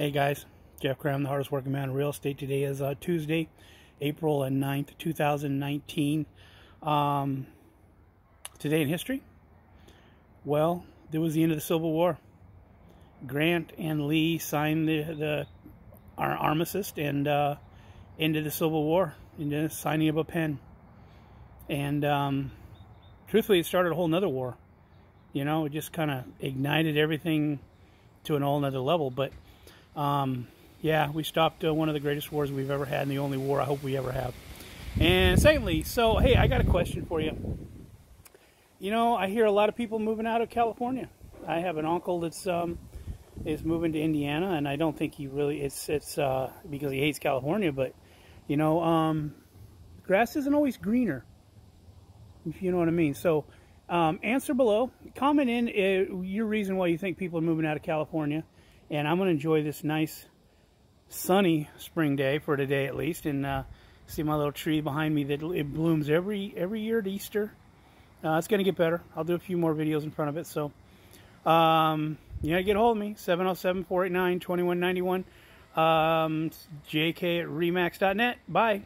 Hey guys, Jeff Kram, the hardest working man in real estate. Today is uh, Tuesday, April 9th, 2019. Um, today in history, well, there was the end of the Civil War. Grant and Lee signed the, the our armistice and uh, ended the Civil War in the signing of a pen. And um, truthfully, it started a whole nother war. You know, it just kind of ignited everything to an all nother level. But um, yeah, we stopped uh, one of the greatest wars we've ever had, and the only war I hope we ever have. And secondly, so hey, I got a question for you. You know, I hear a lot of people moving out of California. I have an uncle that's um, is moving to Indiana, and I don't think he really it's it's uh, because he hates California, but you know, um, grass isn't always greener. If you know what I mean. So, um, answer below. Comment in uh, your reason why you think people are moving out of California and I'm going to enjoy this nice sunny spring day for today at least and uh, see my little tree behind me that it blooms every every year at Easter. Uh, it's to get better. I'll do a few more videos in front of it so um, you know get a hold of me. 707-489-2191 um, jk at remax.net bye